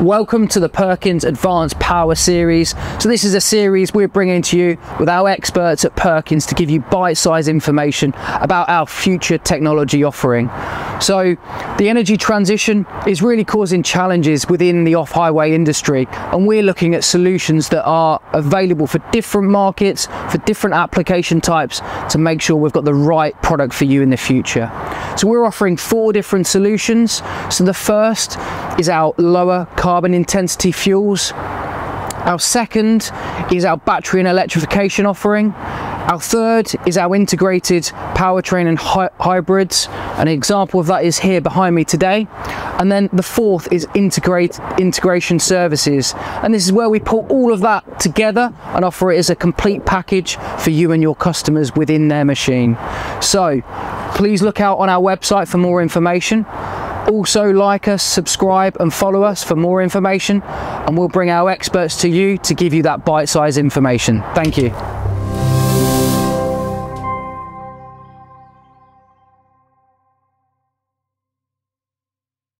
Welcome to the Perkins Advanced Power Series. So this is a series we're bringing to you with our experts at Perkins to give you bite-sized information about our future technology offering. So the energy transition is really causing challenges within the off-highway industry and we're looking at solutions that are available for different markets, for different application types to make sure we've got the right product for you in the future. So we're offering four different solutions. So the first is our lower carbon intensity fuels. Our second is our battery and electrification offering. Our third is our integrated powertrain and hy hybrids. An example of that is here behind me today. And then the fourth is integrate integration services. And this is where we pull all of that together and offer it as a complete package for you and your customers within their machine. So please look out on our website for more information. Also like us, subscribe and follow us for more information and we'll bring our experts to you to give you that bite-sized information. Thank you.